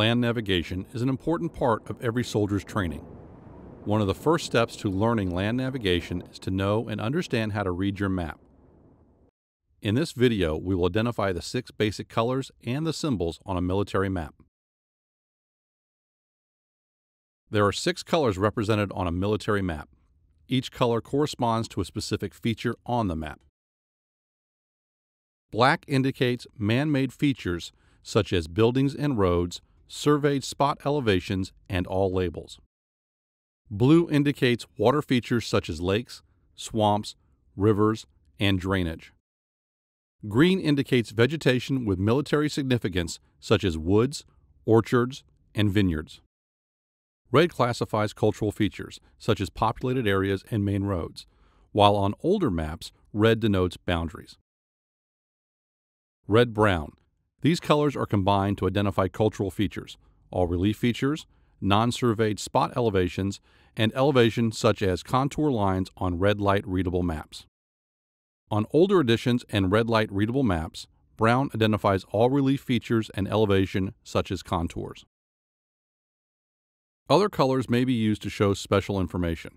Land navigation is an important part of every soldier's training. One of the first steps to learning land navigation is to know and understand how to read your map. In this video, we will identify the six basic colors and the symbols on a military map. There are six colors represented on a military map. Each color corresponds to a specific feature on the map. Black indicates man-made features such as buildings and roads, surveyed spot elevations, and all labels. Blue indicates water features such as lakes, swamps, rivers, and drainage. Green indicates vegetation with military significance such as woods, orchards, and vineyards. Red classifies cultural features such as populated areas and main roads, while on older maps, red denotes boundaries. Red brown. These colors are combined to identify cultural features, all relief features, non surveyed spot elevations, and elevations such as contour lines on red light readable maps. On older editions and red light readable maps, brown identifies all relief features and elevation such as contours. Other colors may be used to show special information.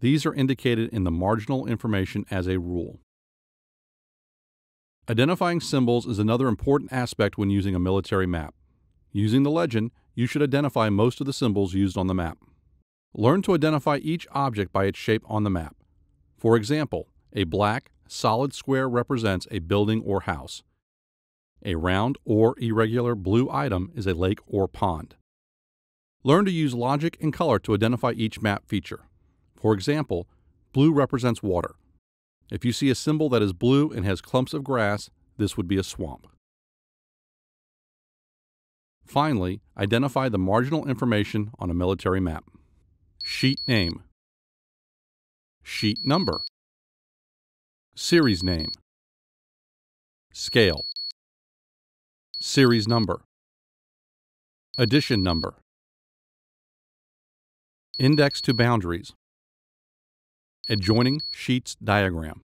These are indicated in the marginal information as a rule. Identifying symbols is another important aspect when using a military map. Using the legend, you should identify most of the symbols used on the map. Learn to identify each object by its shape on the map. For example, a black, solid square represents a building or house. A round or irregular blue item is a lake or pond. Learn to use logic and color to identify each map feature. For example, blue represents water, if you see a symbol that is blue and has clumps of grass, this would be a swamp. Finally, identify the marginal information on a military map. Sheet name, sheet number, series name, scale, series number, edition number, index to boundaries, Adjoining sheets diagram.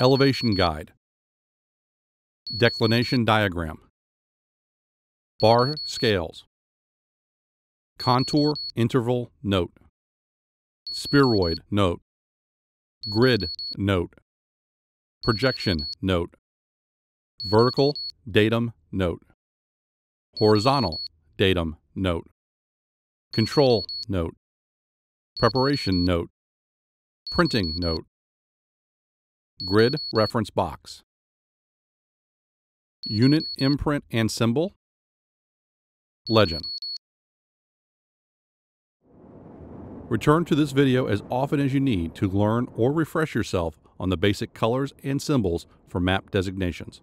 Elevation guide. Declination diagram. Bar scales. Contour interval note. Spheroid note. Grid note. Projection note. Vertical datum note. Horizontal datum note. Control note. Preparation note. Printing note. Grid reference box. Unit imprint and symbol. Legend. Return to this video as often as you need to learn or refresh yourself on the basic colors and symbols for map designations.